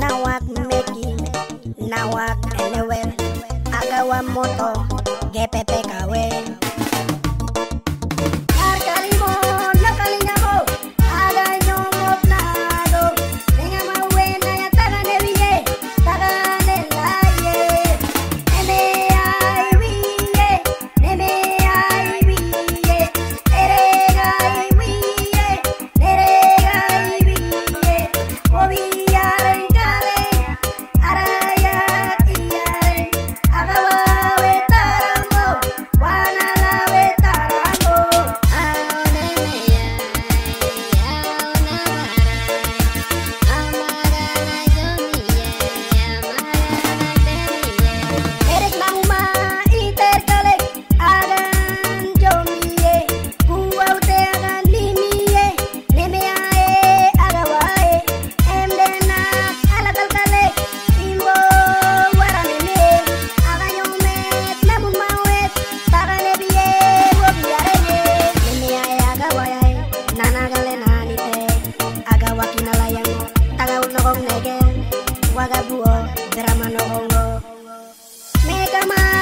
Nawak meki, nawak enewel, agawa moto, GPPKW. Medan, Wagabuo, Drama Nohongo. Mega Man.